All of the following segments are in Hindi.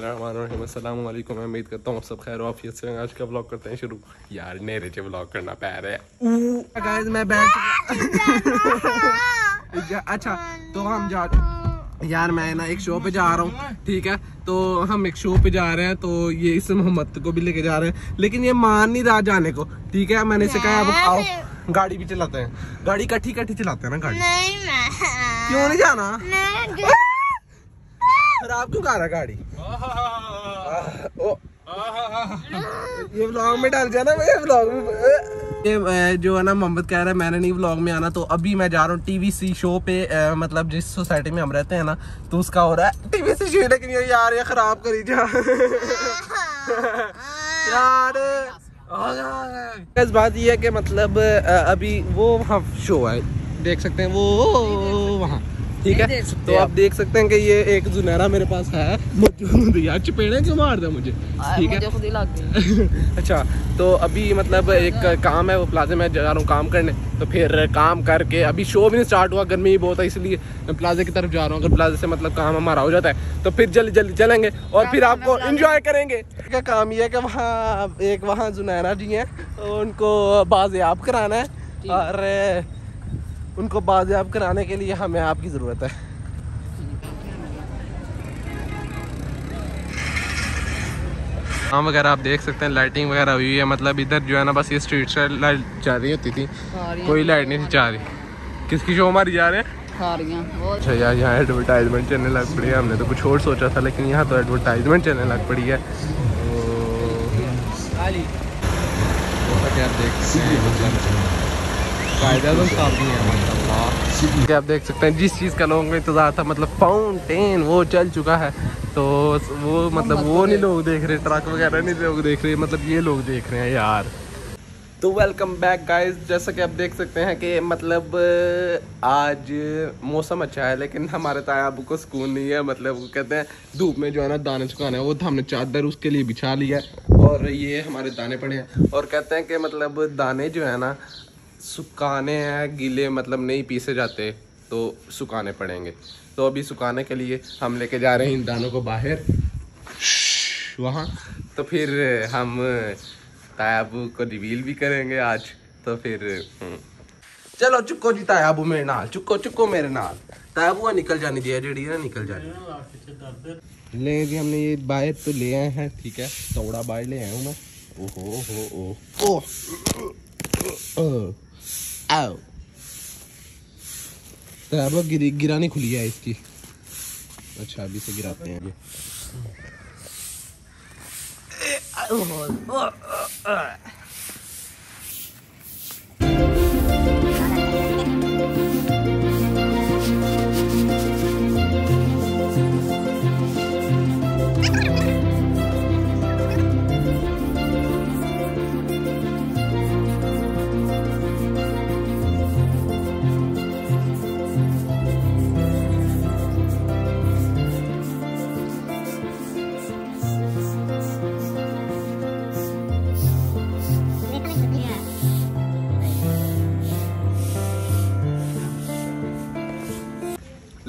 अस्सलाम वालेकुम मैं उम्मीद करता हूँ सब खैर वाफियत से आज का व्लॉग करते हैं शुरू। यार नेरे से व्लॉग करना पै रहा है गाइस मैं बैठ अच्छा तो हम जा यार मैं ना एक शो पे जा रहा हूँ ठीक है? तो हम एक शो पे जा रहे हैं तो ये इस मोहम्मद को भी लेके जा रहे हैं। लेकिन ये मान नहीं रहा जाने को ठीक है? मैंने इसे कहा अब आओ गाड़ी भी चलाते हैं। गाड़ी इकट्ठी इकट्ठी चलाते हैं ना गाड़ी। नहीं मैं क्यों नहीं जाना? नहीं खराब क्यों कर रहा गाड़ी। ओ ये व्लॉग में डाल जाना मैं व्लॉग में जो है ना मोहम्मद कह रहा है मैंने नहीं व्लॉग में आना तो अभी मैं जा रहा हूँ टीवीसी शो पे अ, मतलब जिस सोसाइटी में हम रहते हैं ना तो उसका हो रहा है टीवीसी शो लेकिन यार ये खराब करी जा। यार इस बात ये है कि मतलब अभी वो वहाँ शो है देख सकते हैं वो वहाँ। ठीक है? तो आप देख सकते हैं कि ये एक जुनैरा मेरे पास है। मौजूद यार चपेड़े क्यों मार दे मुझे? ठीक है? अच्छा तो अभी मतलब एक काम है वो प्लाजे में जा रहा हूँ काम करने। तो फिर काम करके अभी शो भी नहीं स्टार्ट हुआ गर्मी भी बहुत है इसलिए मैं प्लाजे की तरफ़ जा रहा हूँ। अगर प्लाजे से मतलब काम हमारा हो जाता है तो फिर जल्दी जल्दी चलेंगे और फिर आपको इंजॉय करेंगे। का काम ये है कि वहाँ एक वहाँ जुनैरा जी हैं उनको बाजियाब कराना है। और उनको बाजियाब कराने के लिए हमें आपकी ज़रूरत है। काम वगैरह आप देख सकते हैं लाइटिंग वगैरह हुई है। मतलब इधर जो है ना बस ये स्ट्रीट से लाइट जा रही होती थी। कोई लाइट नहीं थी जा रही। किसकी शो हमारी जा रहे हैं? अच्छा यार यहाँ एडवर्टाइजमेंट चलने लग पड़ी है। हमने तो कुछ और सोचा था लेकिन यहाँ तो एडवर्टाइजमेंट चलने लग पड़ी है। कि आप देख सकते हैं? तो है मतलब। आप देख सकते हैं, जिस चीज़ का लोगों को इंतज़ार था मतलब फाउंटेन वो चल चुका है। तो वो मतलब वो नहीं लोग देख रहे, ट्रक वगैरह नहीं लोग देख रहे मतलब ये लोग देख रहे हैं, यार। तो वेलकम बैक गाइस जैसा कि आप देख सकते हैं कि मतलब आज मौसम अच्छा है, लेकिन हमारे तायाबू को सुकून नहीं है। मतलब वो कहते हैं, धूप में जो है ना, दाने सुखाना है, वो हमने चादर उसके लिए बिछा लिया और ये हमारे दाने पड़े हैं। और कहते हैं कि मतलब दाने जो है ना सुखाने हैं, गीले मतलब नहीं पीसे जाते तो सुखाने पड़ेंगे। तो अभी सुखाने के लिए हम लेके जा रहे हैं इन दानों को बाहर। वहाँ। तो फिर हम तायाबू को रिवील भी करेंगे आज। तो फिर हम्म। चलो, चुको जी तायाबू मेरे नाल, चुको चुको मेरे नाल। तायाबू निकल जानी दिया जेड़ी ना, निकल जानी। ले जी, हमने ये बाहर तो ले आए हैं, ठीक है। तोड़ा बाहर ले आया हूँ मैं। ओहो हो ओ। ओ। आओ। तो गिरी गिराने खुली है इसकी। अच्छा अभी से गिराते हैं। ये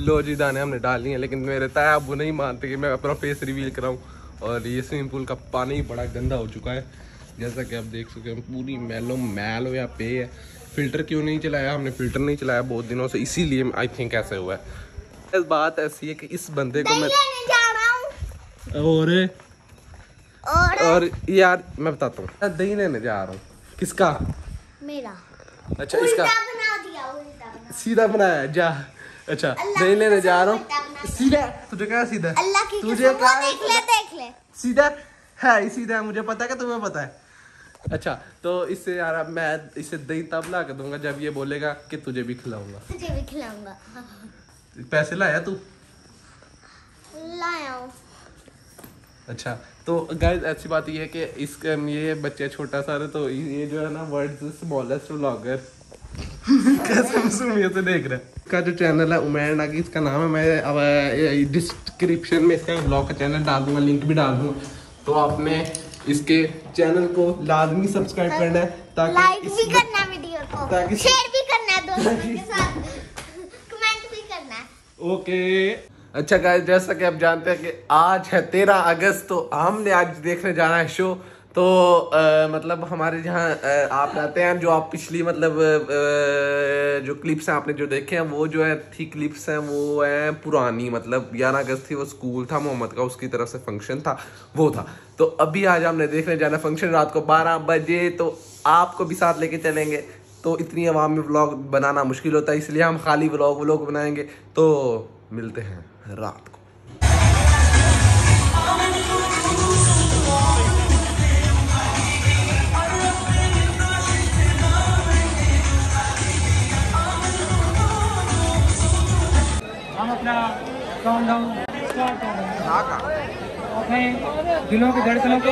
लो जी दाने हमने डाल लिए हैं लेकिन मेरे ताया अबू नहीं मानते कि मैं अपना फेस रिवील कराऊं। और ये स्विमिंग पूल का पानी बड़ा गंदा हो चुका है। जैसा कि आप देख सकते हैं पूरी मैलो मैल हो या पे है। फ़िल्टर क्यों नहीं चलाया? हमने फ़िल्टर नहीं चलाया बहुत दिनों से इसीलिए आई थिंक ऐसे हुआ है। इस बात ऐसी है कि इस बंदे को मैं और? और यार मैं बताता हूँ। दही लेने जा रहा हूँ। किसका? मेरा। अच्छा इसका। बना दिया बना। सीधा बनाया जा। अच्छा की लेने जा रहा हूँ। सीधा तुझे क्या सीधा तुझे क्या देख ले देख ले। सीधा है ही सीधा है मुझे पता है तुम्हें पता है। अच्छा तो इससे यार मैं इसे दही तब ला के दूँगा जब ये बोलेगा कि तुझे भी खिलाऊँगा। तुझे भी खिलाऊँगा। पैसे लाया तू? लाया अच्छा तो गाइस ऐसी बात ये है कि इस ये बच्चे छोटा सा है तो ये जो है ना वर्ल्ड स्मॉलेस्ट व्लॉगर कैसे मासूमियत से देख रहे हैं। का जो चैनल है उमैर नागी इसका नाम है मैं अब डिस्क्रिप्शन में इसका ब्लॉग का चैनल डाल दूँगा लिंक भी डाल दूँगा। तो आपने इसके चैनल को लाजमी सब्सक्राइब करना है ताकि लाइक इस- भी करना वीडियो को। ताकि- शेयर भी करना है दोस्तों के साथ। कमेंट भी करना है। ओके। अच्छा गाइस जैसा कि आप जानते हैं कि आज है तेरह अगस्त तो हमने आज देखने जाना है शो तो अ, मतलब हमारे जहाँ आप रहते हैं जो आप पिछली मतलब अ, जो क्लिप्स हैं आपने जो देखे हैं वो जो है थी क्लिप्स हैं वो हैं पुरानी मतलब ग्यारह अगस्त थी वो स्कूल था मोहम्मद का उसकी तरफ़ से फ़ंक्शन था वो था। तो अभी आज हमने देखने जाना फ़ंक्शन रात को बारह बजे तो आपको भी साथ लेके चलेंगे। तो इतनी आवाम में व्लॉग बनाना मुश्किल होता है इसलिए हम खाली व्लॉग व्लॉग बनाएँगे। तो मिलते हैं रात को। अपना स्टार्ट कर रहे हैं दिलों के धड़कनों को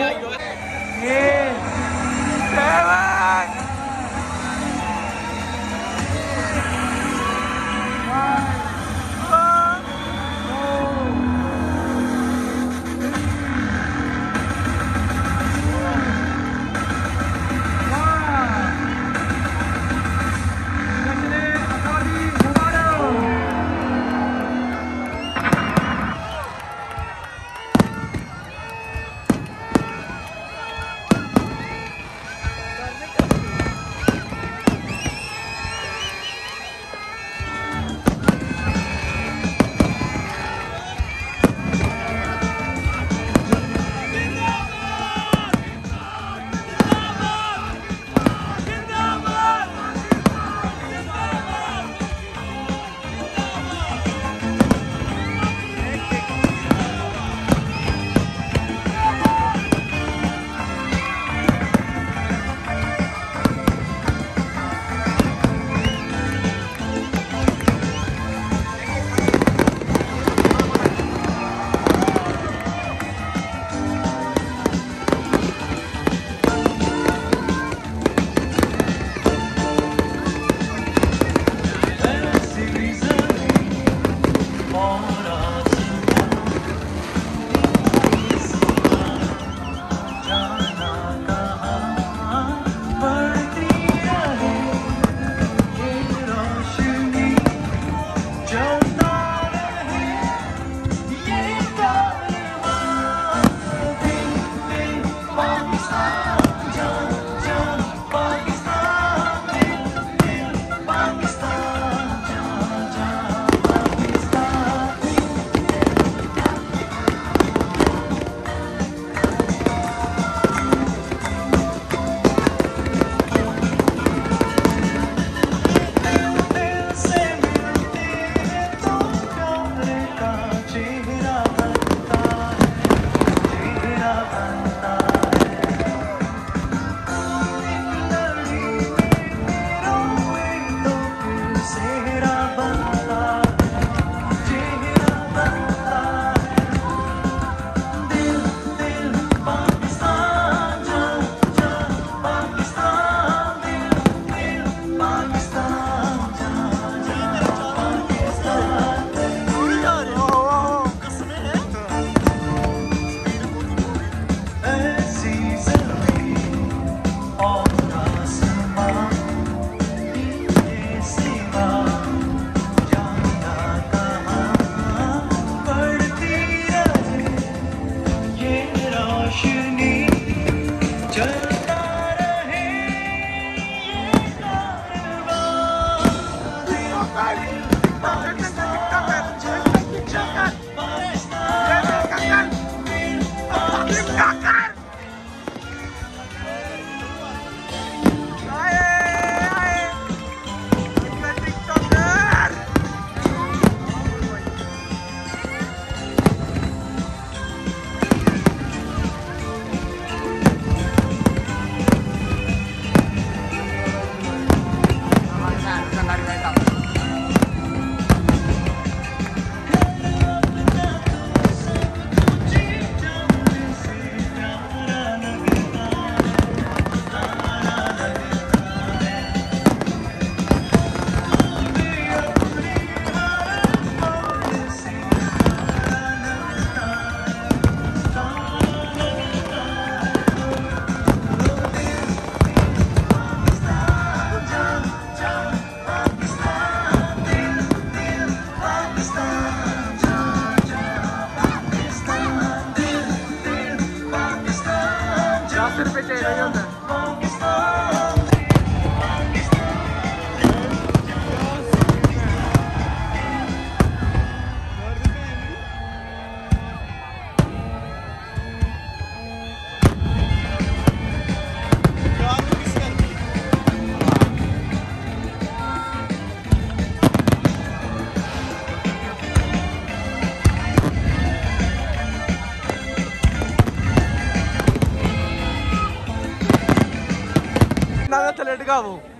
थले वो।